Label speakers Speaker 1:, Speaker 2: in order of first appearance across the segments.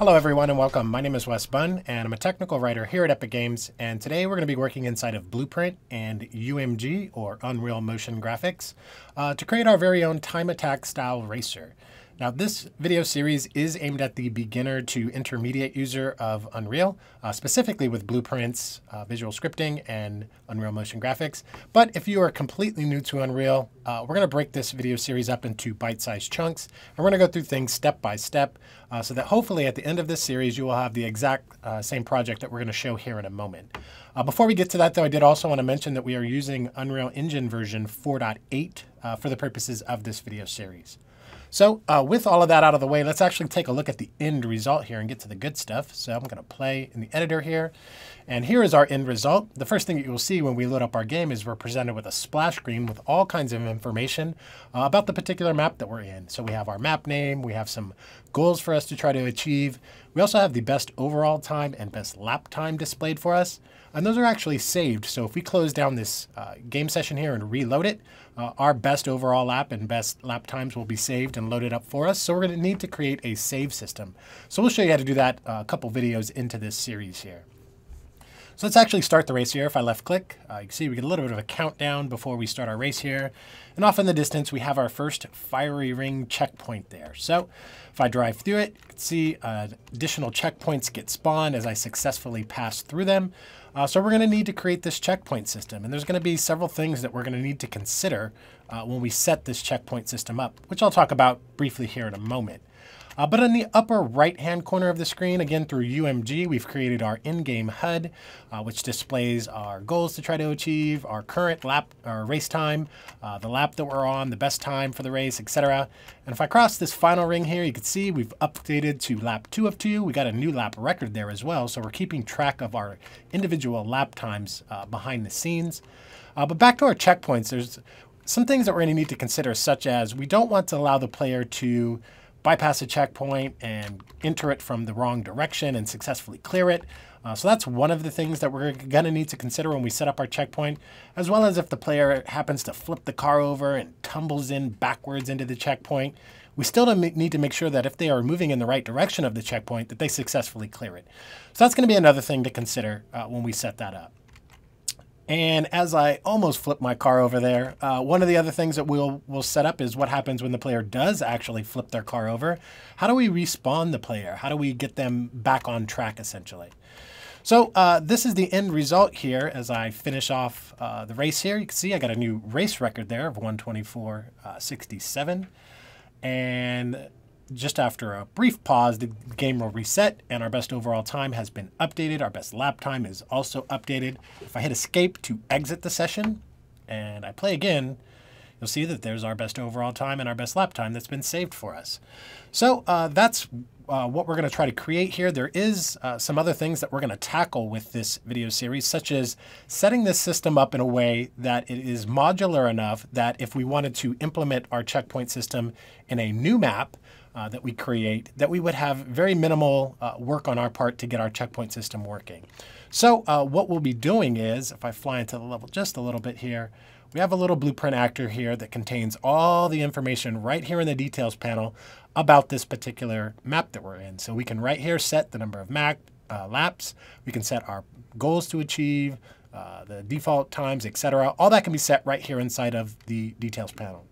Speaker 1: Hello everyone and welcome. My name is Wes Bunn and I'm a technical writer here at Epic Games and today we're going to be working inside of Blueprint and UMG or Unreal Motion Graphics uh, to create our very own time attack style racer. Now this video series is aimed at the beginner to intermediate user of Unreal, uh, specifically with blueprints, uh, visual scripting, and Unreal Motion Graphics. But if you are completely new to Unreal, uh, we're going to break this video series up into bite-sized chunks, and we're going to go through things step by step, uh, so that hopefully at the end of this series you will have the exact uh, same project that we're going to show here in a moment. Uh, before we get to that though, I did also want to mention that we are using Unreal Engine version 4.8 for the purposes of this video series. So uh, with all of that out of the way, let's actually take a look at the end result here and get to the good stuff. So I'm going to play in the editor here. And here is our end result. The first thing that you'll see when we load up our game is we're presented with a splash screen with all kinds of information uh, about the particular map that we're in. So we have our map name, we have some goals for us to try to achieve. We also have the best overall time and best lap time displayed for us. And those are actually saved. So if we close down this uh, game session here and reload it, uh, our best overall lap and best lap times will be saved and loaded up for us. So we're going to need to create a save system. So we'll show you how to do that uh, a couple videos into this series here. So let's actually start the race here. If I left click, uh, you can see we get a little bit of a countdown before we start our race here. And off in the distance, we have our first fiery ring checkpoint there. So if I drive through it, you can see uh, additional checkpoints get spawned as I successfully pass through them. Uh, so we're going to need to create this checkpoint system. And there's going to be several things that we're going to need to consider uh, when we set this checkpoint system up, which I'll talk about briefly here in a moment. Uh, but in the upper right-hand corner of the screen, again through UMG, we've created our in-game HUD, uh, which displays our goals to try to achieve, our current lap our race time, uh, the lap that we're on, the best time for the race, etc. And if I cross this final ring here, you can see we've updated to lap two of two. We got a new lap record there as well, so we're keeping track of our individual lap times uh, behind the scenes. Uh, but back to our checkpoints, there's some things that we're going to need to consider, such as we don't want to allow the player to bypass a checkpoint and enter it from the wrong direction and successfully clear it. Uh, so that's one of the things that we're going to need to consider when we set up our checkpoint, as well as if the player happens to flip the car over and tumbles in backwards into the checkpoint. We still need to make sure that if they are moving in the right direction of the checkpoint, that they successfully clear it. So that's going to be another thing to consider uh, when we set that up. And as I almost flip my car over there, uh, one of the other things that we'll, we'll set up is what happens when the player does actually flip their car over. How do we respawn the player? How do we get them back on track, essentially? So uh, this is the end result here as I finish off uh, the race here. You can see I got a new race record there of 124.67. Uh, and just after a brief pause, the game will reset and our best overall time has been updated. Our best lap time is also updated. If I hit escape to exit the session and I play again, you'll see that there's our best overall time and our best lap time that's been saved for us. So uh, that's uh, what we're going to try to create here. There is uh, some other things that we're going to tackle with this video series, such as setting this system up in a way that it is modular enough that if we wanted to implement our checkpoint system in a new map, uh, that we create, that we would have very minimal uh, work on our part to get our checkpoint system working. So uh, what we'll be doing is, if I fly into the level just a little bit here, we have a little blueprint actor here that contains all the information right here in the details panel about this particular map that we're in. So we can right here set the number of map, uh, laps, we can set our goals to achieve, uh, the default times, etc. All that can be set right here inside of the details panel.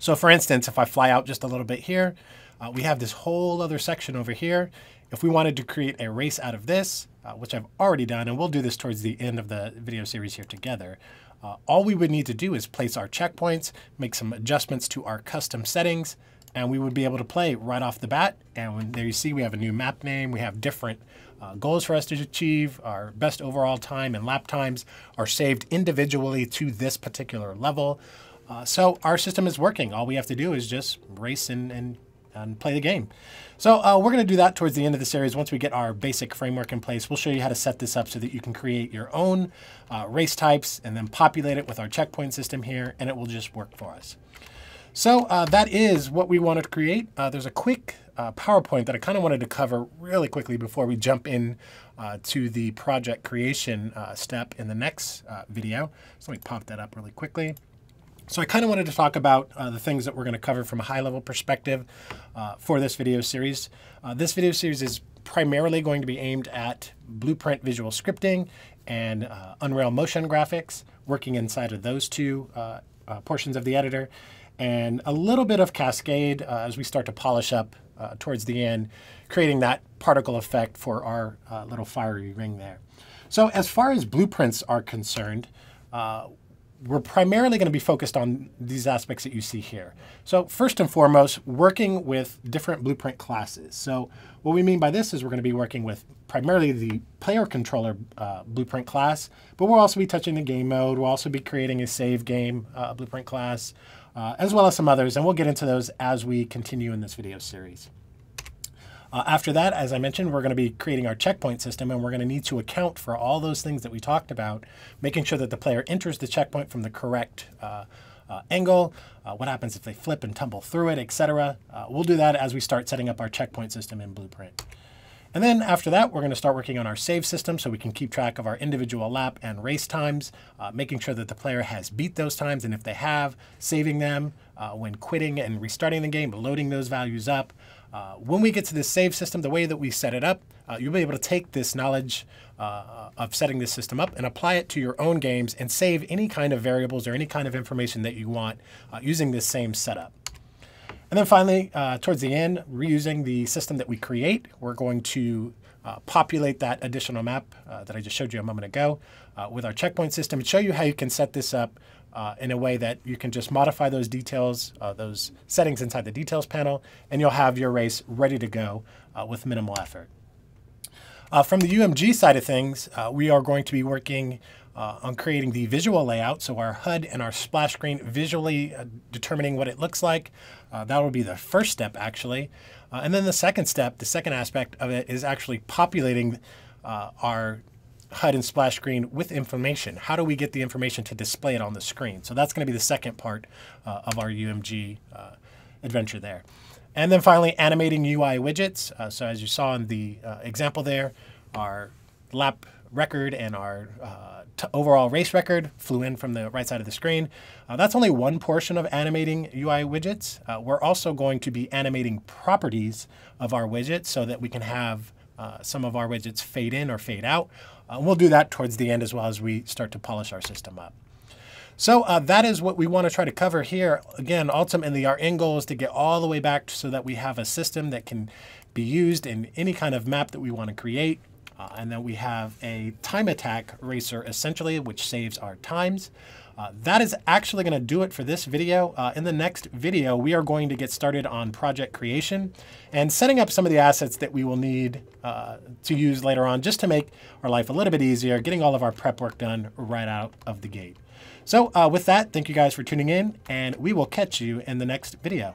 Speaker 1: So for instance, if I fly out just a little bit here, uh, we have this whole other section over here. If we wanted to create a race out of this, uh, which I've already done, and we'll do this towards the end of the video series here together, uh, all we would need to do is place our checkpoints, make some adjustments to our custom settings, and we would be able to play right off the bat. And when, there you see we have a new map name, we have different uh, goals for us to achieve, our best overall time and lap times are saved individually to this particular level. Uh, so our system is working. All we have to do is just race and, and, and play the game. So uh, we're going to do that towards the end of the series. Once we get our basic framework in place, we'll show you how to set this up so that you can create your own uh, race types and then populate it with our checkpoint system here, and it will just work for us. So uh, that is what we wanted to create. Uh, there's a quick uh, PowerPoint that I kind of wanted to cover really quickly before we jump in to the project creation step in the next video. So let me pop that up really quickly. So I kind of wanted to talk about uh, the things that we're going to cover from a high level perspective uh, for this video series. Uh, this video series is primarily going to be aimed at Blueprint visual scripting and uh, Unreal motion graphics, working inside of those two uh, uh, portions of the editor, and a little bit of Cascade as we start to polish up towards the end, creating that particle effect for our little fiery ring there. So as far as blueprints are concerned, we're primarily going to be focused on these aspects that you see here. So first and foremost, working with different blueprint classes. So what we mean by this is we're going to be working with primarily the player controller uh, blueprint class, but we'll also be touching the game mode. We'll also be creating a save game uh, blueprint class, uh, as well as some others, and we'll get into those as we continue in this video series. Uh, after that, as I mentioned, we're going to be creating our checkpoint system and we're going to need to account for all those things that we talked about, making sure that the player enters the checkpoint from the correct uh, uh, angle, uh, what happens if they flip and tumble through it, etc. Uh, we'll do that as we start setting up our checkpoint system in Blueprint. And then after that, we're going to start working on our save system so we can keep track of our individual lap and race times, uh, making sure that the player has beat those times, and if they have, saving them uh, when quitting and restarting the game, loading those values up, uh, when we get to this save system, the way that we set it up, uh, you'll be able to take this knowledge uh, of setting this system up and apply it to your own games and save any kind of variables or any kind of information that you want uh, using this same setup. And then finally, uh, towards the end, reusing the system that we create, we're going to uh, populate that additional map uh, that I just showed you a moment ago uh, with our checkpoint system and show you how you can set this up uh, in a way that you can just modify those details, uh, those settings inside the details panel, and you'll have your race ready to go with minimal effort. From the UMG side of things, we are going to be working uh, on creating the visual layout, so our HUD and our splash screen visually determining what it looks like. that will be the first step, actually. and then the second step, the second aspect of it, is actually populating our HUD and splash screen with information. How do we get the information to display it on the screen? So that's going to be the second part uh, of our UMG uh, adventure there. And then finally, animating UI widgets. Uh, so as you saw in the uh, example there, our lap record and our uh, overall race record flew in from the right side of the screen. Uh, that's only one portion of animating UI widgets. we're also going to be animating properties of our widgets so that we can have some of our widgets fade in or fade out. Uh, we'll do that towards the end as well as we start to polish our system up. So uh, that is what we want to try to cover here. Again, ultimately, our end goal is to get all the way back so that we have a system that can be used in any kind of map that we want to create. Uh, and then we have a time attack racer essentially, which saves our times. Uh, that is actually going to do it for this video. Uh, in the next video, we are going to get started on project creation and setting up some of the assets that we will need uh, to use later on just to make our life a little bit easier, getting all of our prep work done right out of the gate. So uh, with that, thank you guys for tuning in, and we will catch you in the next video.